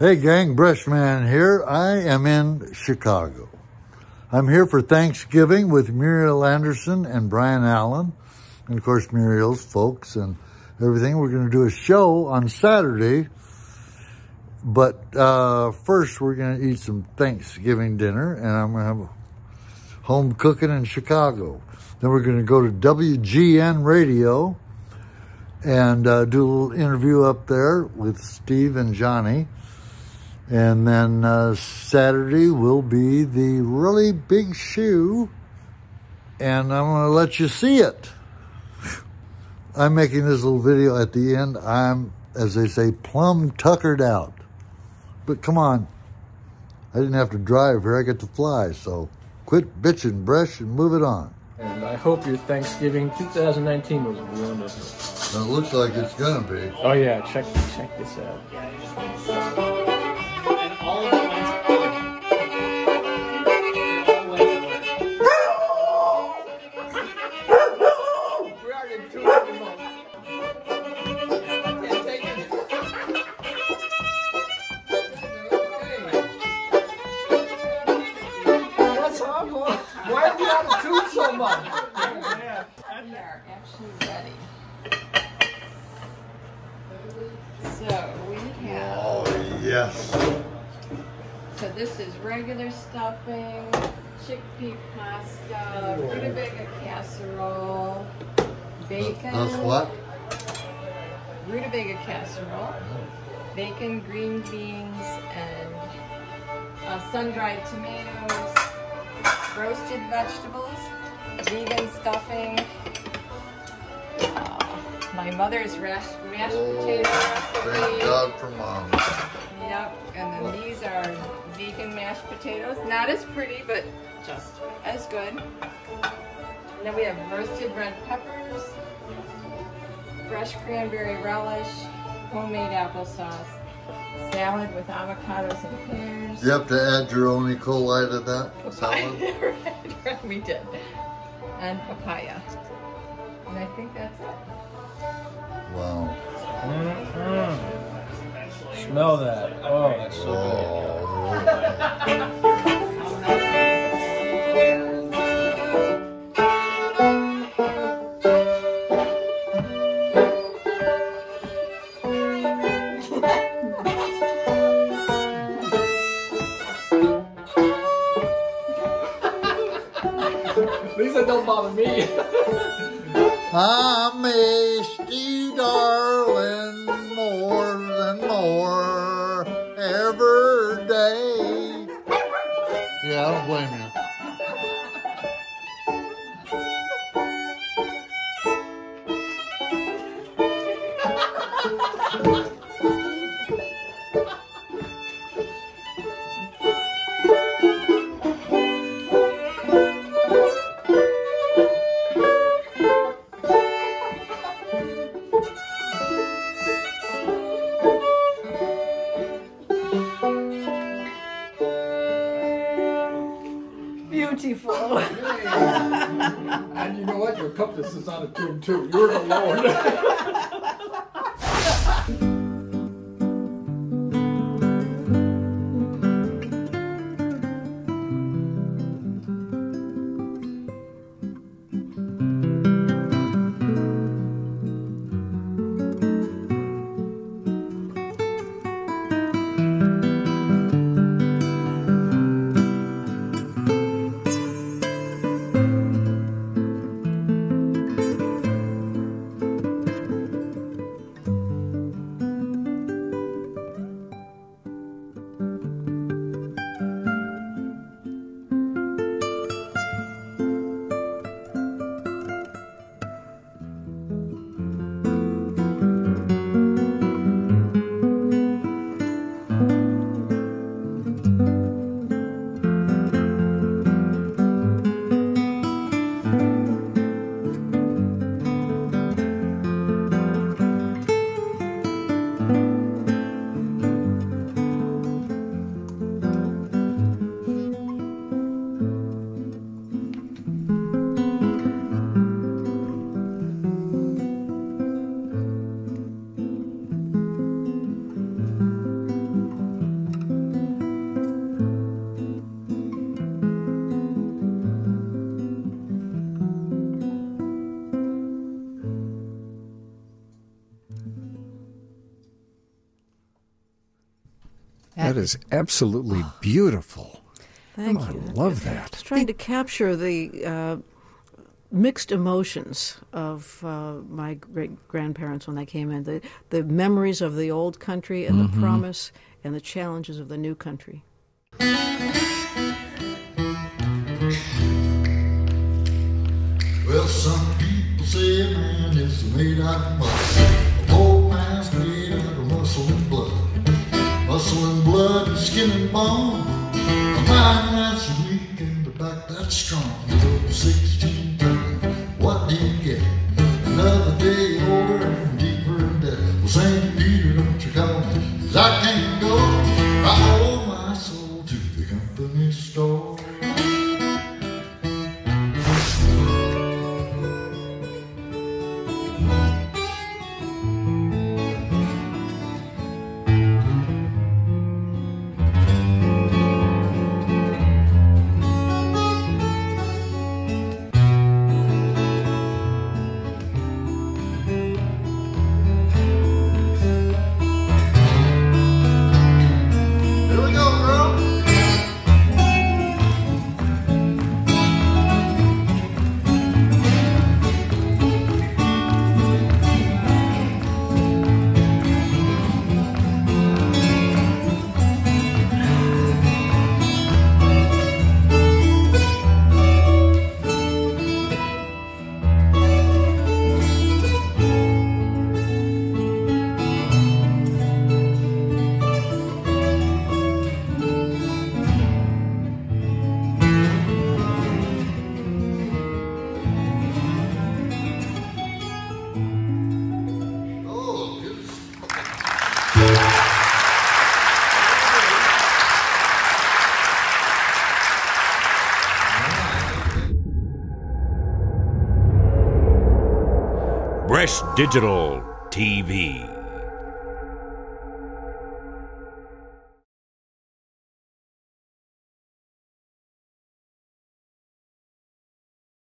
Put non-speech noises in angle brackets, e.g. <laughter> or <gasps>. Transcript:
Hey gang, Breshman here. I am in Chicago. I'm here for Thanksgiving with Muriel Anderson and Brian Allen. And of course, Muriel's folks and everything. We're going to do a show on Saturday. But uh, first, we're going to eat some Thanksgiving dinner. And I'm going to have home cooking in Chicago. Then we're going to go to WGN Radio and uh, do a little interview up there with Steve and Johnnie. And then uh, Saturday will be the really big shoe, and I'm going to let you see it. I'm making this little video at the end. I'm, as they say, plumb tuckered out. But come on, I didn't have to drive here. I get to fly, so quit bitching, Bresh, and move it on. And I hope your Thanksgiving 2019 was wonderful. It looks like it's gonna be. Oh yeah, check check this out. So much? We are actually ready. So we have, Oh, yes. So this is regular stuffing, chickpea pasta, rutabaga casserole, bacon. That's what? Rutabaga casserole, bacon, green beans, and uh, sun-dried tomatoes, roasted vegetables, vegan stuffing, uh, my mother's mashed, mashed potato Thank. God for mom. Yep, and then these are vegan mashed potatoes. Not as pretty, but just as good. And then we have roasted red peppers, fresh cranberry relish, homemade applesauce, salad with avocados and pears. You have to add your own E. coli to that <laughs> salad? right, right, we did. And papaya. And I think that's it. Wow. Mm-mm. Smell that. Oh, that's so Oh. <laughs> Lisa, don't bother me. I missed you, darling, blame you. Beautiful. <laughs> and you know what? Your compass is out of tune too. You're alone. <laughs> That is absolutely <gasps> beautiful. Thank Oh, you. I love that. It's trying to capture the uh, mixed emotions of uh, my great grandparents when they came in the, the memories of the old country and the promise and the challenges of the new country. Well, some people say a man is made out of muscle. A poor man's made skin and bone. A mind that's weak and a back that's strong. You go 16 times, what do you get? Another day older and deeper in debt. Well, St. Peter, don't you call me, 'cause I can't Bresh Digital TV.